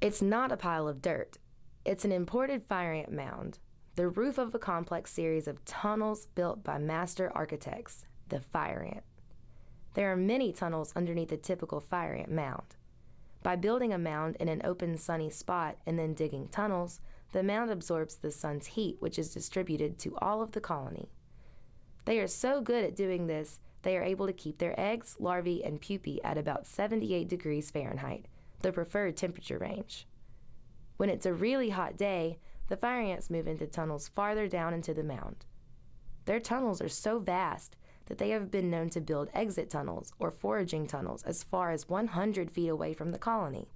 It's not a pile of dirt. It's an imported fire ant mound, the roof of a complex series of tunnels built by master architects, the fire ant. There are many tunnels underneath a typical fire ant mound. By building a mound in an open sunny spot and then digging tunnels, the mound absorbs the sun's heat, which is distributed to all of the colony. They are so good at doing this, they are able to keep their eggs, larvae, and pupae at about 78 degrees Fahrenheit, the preferred temperature range. When it's a really hot day, the fire ants move into tunnels farther down into the mound. Their tunnels are so vast that they have been known to build exit tunnels or foraging tunnels as far as 100 feet away from the colony.